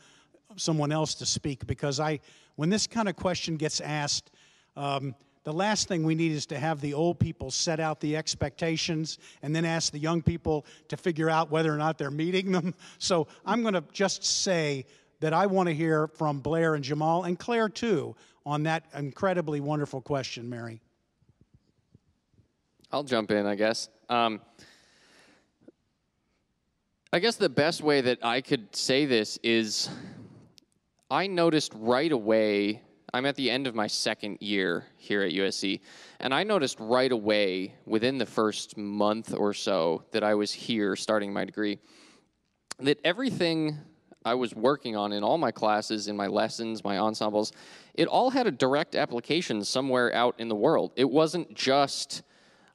someone else to speak because I when this kind of question gets asked. Um, the last thing we need is to have the old people set out the expectations and then ask the young people to figure out whether or not they're meeting them. So I'm going to just say that I want to hear from Blair and Jamaal and Claire too on that incredibly wonderful question, Mary. I'll jump in, I guess. Um, I guess the best way that I could say this is I noticed right away, I'm at the end of my second year here at USC, and I noticed right away within the first month or so that I was here starting my degree that everything I was working on in all my classes, in my lessons, my ensembles, it all had a direct application somewhere out in the world. It wasn't just,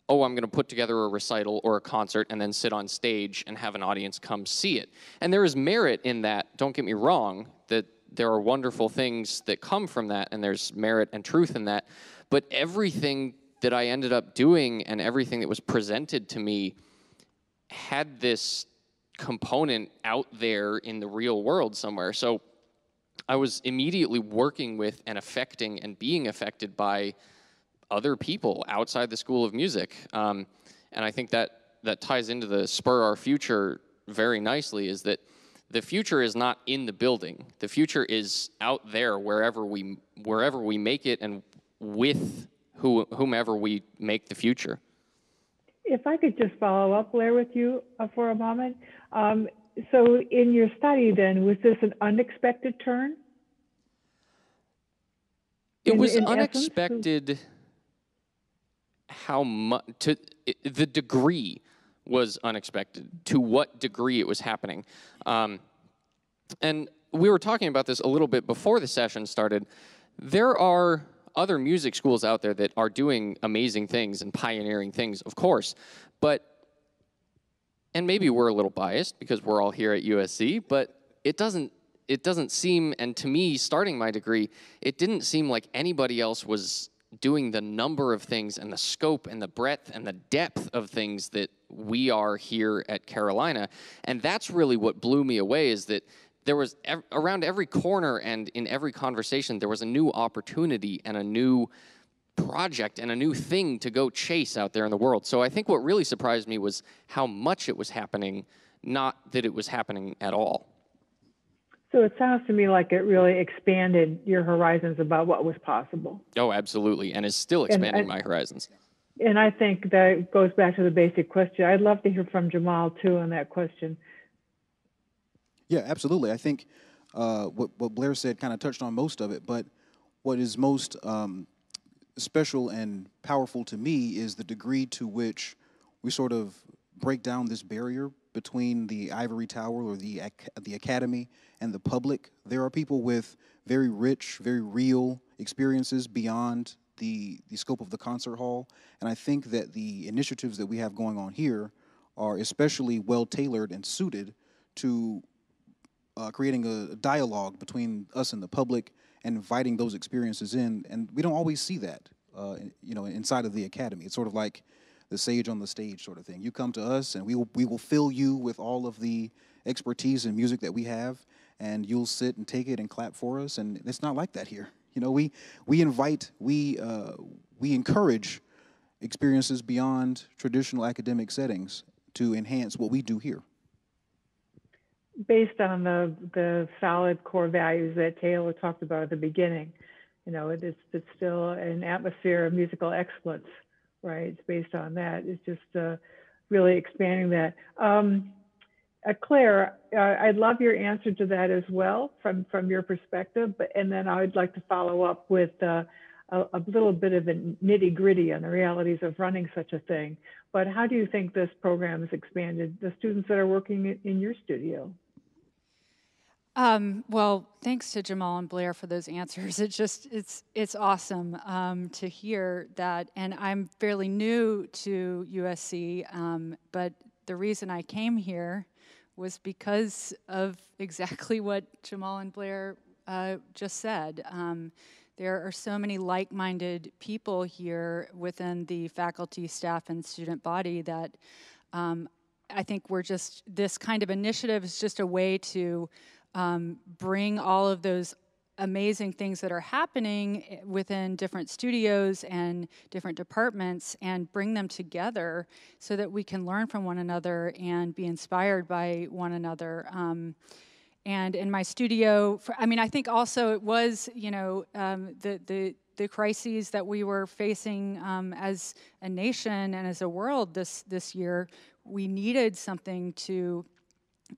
oh, I'm going to put together a recital or a concert and then sit on stage and have an audience come see it. And there is merit in that, don't get me wrong, that there are wonderful things that come from that, and there's merit and truth in that. But everything that I ended up doing and everything that was presented to me had this component out there in the real world somewhere. So I was immediately working with and affecting and being affected by other people outside the School of Music. Um, and I think that that ties into the spur our future very nicely is that the future is not in the building. The future is out there wherever we wherever we make it and with who, whomever we make the future. If I could just follow up, Blair, with you uh, for a moment. Um, so, in your study, then, was this an unexpected turn? It in, was in unexpected. Essence? How much to the degree was unexpected. To what degree it was happening, um, and we were talking about this a little bit before the session started. There are other music schools out there that are doing amazing things and pioneering things, of course. But, and maybe we're a little biased because we're all here at USC, but it doesn't it doesn't seem and to me starting my degree it didn't seem like anybody else was doing the number of things and the scope and the breadth and the depth of things that we are here at Carolina. And that's really what blew me away is that there was ev- around every corner and in every conversation there was a new opportunity and a new project and a new thing to go chase out there in the world. So i think what really surprised me was how much it was happening not that it was happening at all so it sounds to me like it really expanded your horizons about what was possible. Oh absolutely. And is still expanding and, my horizons. And i think that goes back to the basic question. I'd love to hear from Jamaal too on that question. Yeah, absolutely. I think uh, what, what Blair said kind of touched on most of it, but what is most um, special and powerful to me is the degree to which we sort of break down this barrier between the ivory tower or the the academy and the public. There are people with very rich, very real experiences beyond the, the scope of the concert hall. And I think that the initiatives that we have going on here are especially well tailored and suited to uh, creating a dialogue between us and the public and inviting those experiences in. And we don't always see that, uh, you know, inside of the academy. It's sort of like the sage on the stage sort of thing. You come to us, and we will we will fill you with all of the expertise and music that we have, and you'll sit and take it and clap for us. And it's not like that here. You know, we we invite, we uh, we encourage experiences beyond traditional academic settings to enhance what we do here. Based on the the solid core values that Tayloe talked about at the beginning, you know, it is it's still an atmosphere of musical excellence, right? It's based on that. It's just uh, really expanding that. Um, uh, Claire, uh, I'd love your answer to that as well from, from your perspective, but, and then I'd like to follow up with uh, a, a, little bit of the nitty gritty on the realities of running such a thing. But how do you think this program has expanded the students that are working in your studio? Um, well, thanks to Jamaal and Blair for those answers. It's just it's it's awesome um, to hear that, and I'm fairly new to USC, um, but the reason I came here was because of exactly what Jamaal and Blair uh, just said. Um, there are so many like minded people here within the faculty, staff, and student body that um, I think we're just, this kind of initiative is just a way to um, bring all of those amazing things that are happening eh, within different studios and different departments and bring them together so that we can learn from one another and be inspired by one another. Um, and in my studio, for, I mean, I think also it was, you know, um, the, the, the crises that we were facing um, as a nation and as a world this, this year, we needed something to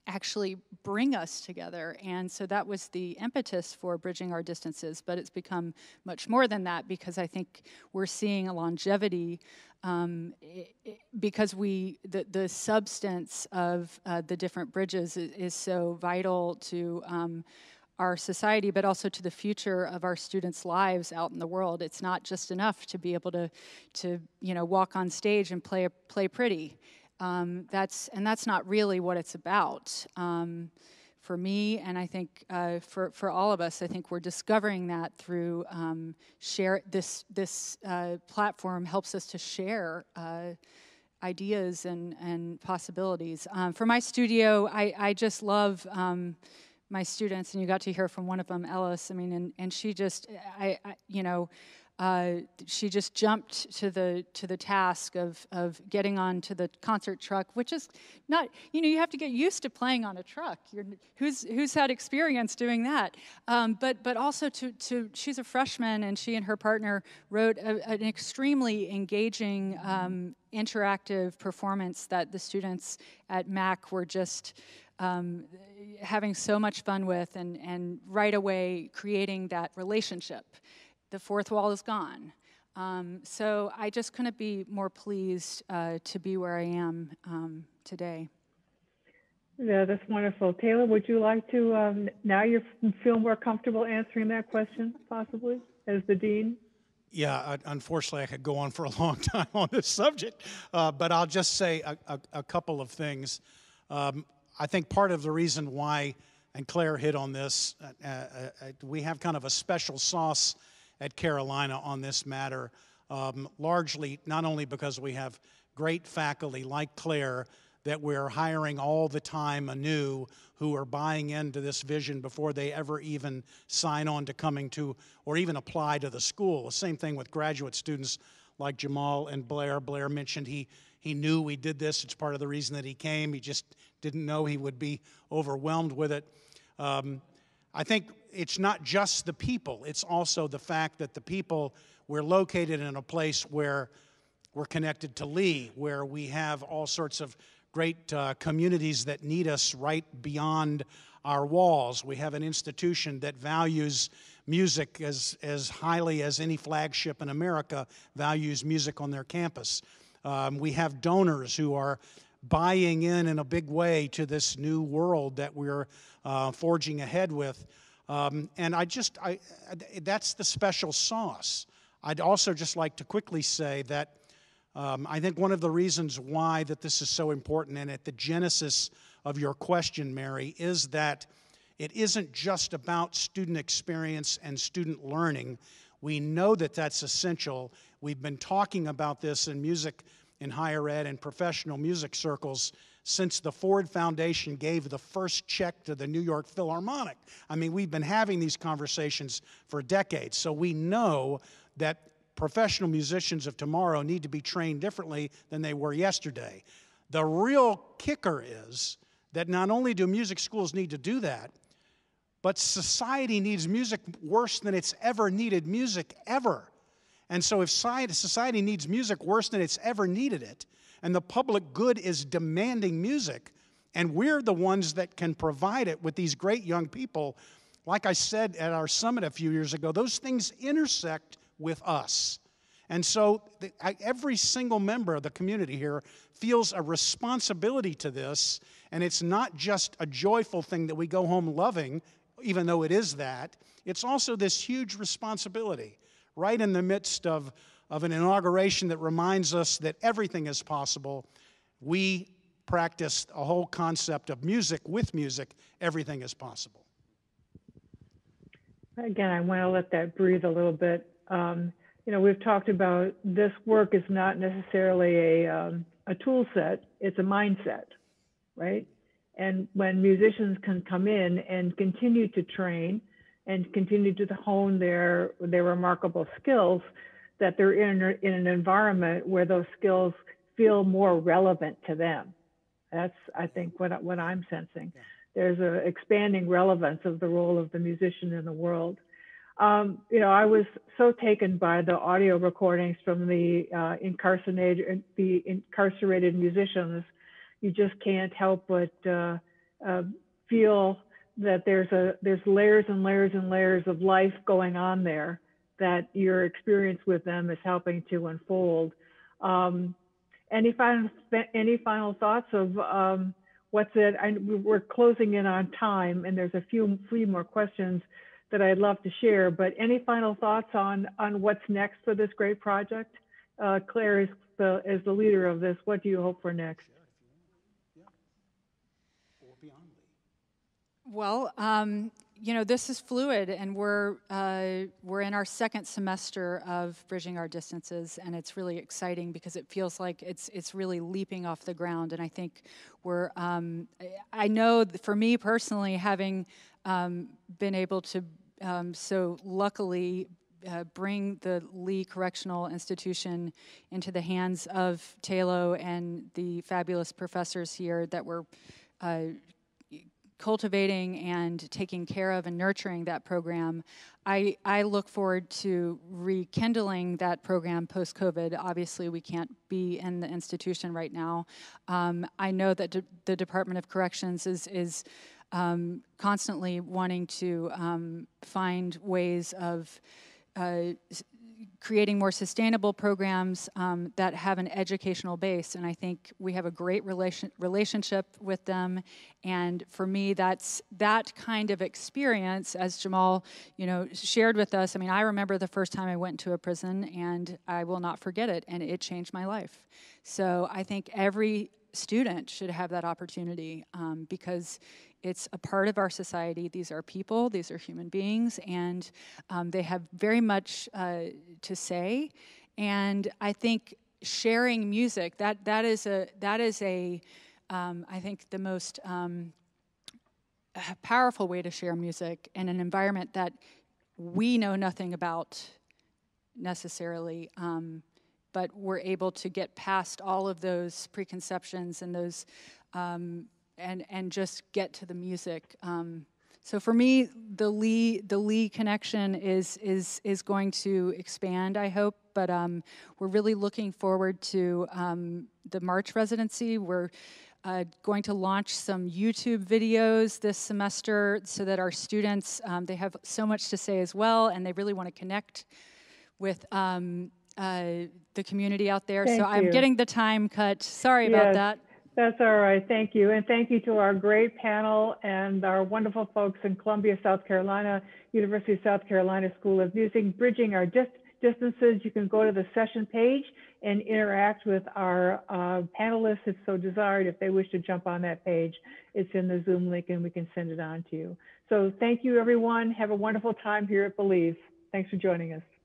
actually bring us together. And so that was the impetus for bridging our distances. But it's become much more than that because I think we're seeing a longevity um, because we the, the substance of uh, the different bridges is, is so vital to um, our society, but also to the future of our students' lives out in the world. It's not just enough to be able to, to you know, walk on stage and play play pretty. Um, that's and that's not really what it's about. Um, for me, and I think uh, for for all of us, I think we're discovering that through um, share this this uh, platform helps us to share. Uh, ideas and, and possibilities. Um, for my studio, I, I just love um, my students, and you got to hear from one of them, Ellis. I mean, and, and she just, I, I you know, uh, she just jumped to the to the task of of getting onto the concert truck, which is not you know you have to get used to playing on a truck. You're, who's who's had experience doing that? Um, but but also to to she's a freshman and she and her partner wrote a, an extremely engaging um, interactive performance that the students at Mac were just. Um, having so much fun with and, and right away creating that relationship the fourth wall is gone. Um, so I just couldn't be more pleased uh, to be where I am um, today. Yeah, that's wonderful. Tayloe, would you like to, um, now you feel more comfortable answering that question, possibly, as the dean? Yeah, unfortunately, I could go on for a long time on this subject, uh, but I'll just say a, a, a couple of things. Um, I think part of the reason why, and Claire hit on this, uh, uh, uh we have kind of a special sauce at Carolina on this matter, um, largely not only because we have great faculty like Claire that we're hiring all the time anew who are buying into this vision before they ever even sign on to coming to or even apply to the school. The same thing with graduate students like Jamaal and Blair. Blair mentioned he, he knew we did this. It's part of the reason that he came. He just didn't know he would be overwhelmed with it. Um, I think it's not just the people, it's also the fact that the people, we're located in a place where we're connected to Lee, where we have all sorts of great uh, communities that need us right beyond our walls. We have an institution that values music as, as highly as any flagship in America values music on their campus. Um, we have donors who are buying in in a big way to this new world that we're uh, forging ahead with. Um, and I just, I, that's the special sauce. I'd also just like to quickly say that um, I think one of the reasons why that this is so important and at the genesis of your question, Mary, is that it isn't just about student experience and student learning. We know that that's essential. We've been talking about this in music in higher ed and professional music circles since the Ford Foundation gave the first check to the New York Philharmonic. I mean, we've been having these conversations for decades, so we know that professional musicians of tomorrow need to be trained differently than they were yesterday. The real kicker is that not only do music schools need to do that, but society needs music worse than it's ever needed music ever. And so, if society needs music worse than it's ever needed it, and the public good is demanding music, and we're the ones that can provide it with these great young people. Like I said at our summit a few years ago, those things intersect with us. And so the, every single member of the community here feels a responsibility to this, and it's not just a joyful thing that we go home loving, even though it is that. It's also this huge responsibility right in the midst of of an inauguration that reminds us that everything is possible, we practice a whole concept of music with music, everything is possible. Again, I want to let that breathe a little bit. Um, you know, we've talked about this work is not necessarily a, um, a tool set, it's a mindset, right? And when musicians can come in and continue to train and continue to hone their, their remarkable skills, that they're in, in an environment where those skills feel more relevant to them. That's, I think, what, what I'm sensing. There's an expanding relevance of the role of the musician in the world. Um, you know, I was so taken by the audio recordings from the uh, incarcerated, the incarcerated musicians. You just can't help but uh, uh, feel that there's a there's layers and layers and layers of life going on there that your experience with them is helping to unfold. Um, any final any final thoughts of um, what's it? I, we're closing in on time, and there's a few few more questions that I'd love to share. But any final thoughts on on what's next for this great project? Uh, Claire is the is the leader of this. What do you hope for next? Well, um, you know, this is fluid, and we're uh, we're in our second semester of bridging our distances, and it's really exciting because it feels like it's it's really leaping off the ground. And I think we're um, I know for me personally, having um, been able to um, so luckily uh, bring the Lee Correctional Institution into the hands of Tayloe and the fabulous professors here that were uh, cultivating and taking care of and nurturing that program. I, I look forward to rekindling that program post COVID. Obviously, we can't be in the institution right now. Um, I know that de- the Department of Corrections is, is um, constantly wanting to um, find ways of. Uh, creating more sustainable programs um, that have an educational base. And I think we have a great relation, relationship with them. And for me, that's that kind of experience, as Jamaal, you know, shared with us. I mean, I remember the first time I went to a prison, and I will not forget it. And it changed my life. So I think every student should have that opportunity um, because it's a part of our society. These are people, these are human beings, and um, they have very much uh, to say. And I think sharing music that that is a that is a um, I think the most um, powerful way to share music in an environment that we know nothing about necessarily. Um, but we're able to get past all of those preconceptions and those um, and and just get to the music. Um, so for me, the Lee the Lee connection is is is going to expand. I hope, but um, we're really looking forward to um, the March residency. We're uh, going to launch some YouTube videos this semester so that our students um, they have so much to say as well, and they really want to connect with um, uh, the community out there. Thank so I'm getting the time cut. Sorry yes. about that. That's all right. Thank you. And thank you to our great panel and our wonderful folks in Columbia, South Carolina, University of South Carolina School of Music, bridging our dis distances. You can go to the session page and interact with our uh, panelists if so desired. If they wish to jump on that page, it's in the Zoom link and we can send it on to you. So thank you, everyone. Have a wonderful time here at Believe. Thanks for joining us.